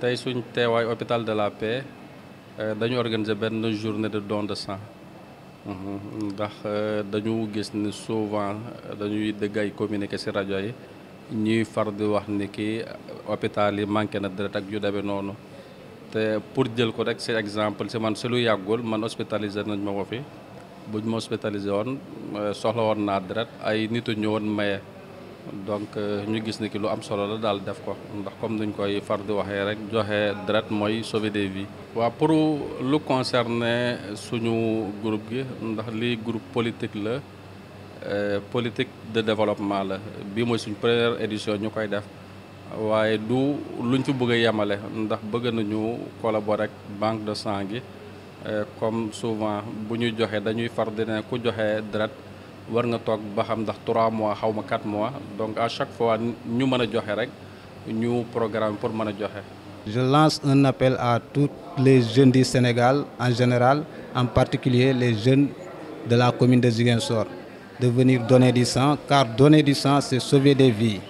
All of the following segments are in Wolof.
tey suñ teewaay hôpital de la paix euh, dañu organiser benn journée de don de sang mhm. ndax euh, dañu gis ni souvent euh, dañuy dégg ay communiqué ci rajo yi ñuy far di wax ni ki hôpital yi manqué na deret ak yu demee noonu te pour jël ko rek ci exemple ci man ci lu yàggul man hospitalisé nañ ma ko fi buñ ma hospitalisé woon euh, soxla woon naa deret ay nit a ñëwoon maye donc euh, ñu gis ni ki lu am solo la daal def ko ndax comme duñ koy far di waxee rek joxe deret mooy sauver des vies. waa pour lu concerné suñu groupe gi ndax lii groupe politique la euh, politique de développement la bii mooy suñ première édition ñu koy def. waaye du luñ fi bëgg a yemale ndax bëgg nañu collaborer ak banque de sang gi Euh, comme souvent bu ñuy joxe dañuy far dina ku joxe deret war nga toog ba xam ndax 3 mois xaw ma 4 mois donc à chaque fois ñu mën a joxe rek ñu programme pour mën a joxe. Je lance un appel à tous les jeunes du Sénégal en général en particulier les jeunes de la commune de Ziguinchor de venir donner du sang car donner du sang c'est sauver des vies.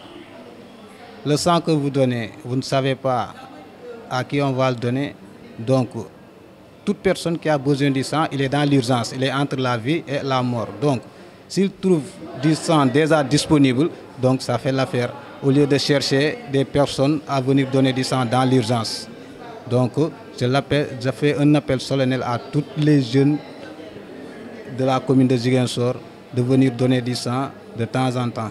Le sang que vous donnez vous ne savez pas à qui on va le donner donc. toute personne qui a besoin du sang, il est dans l'urgence, il est entre la vie et la mort. Donc, S'ils trouvent du sang déjà disponible, donc ça fait l'affaire, au lieu de chercher des personnes à venir donner du sang dans l'urgence. Donc, je, je, fais un appel solennel à toutes les jeunes de la commune de Ziguinchor de venir donner du sang de temps en temps.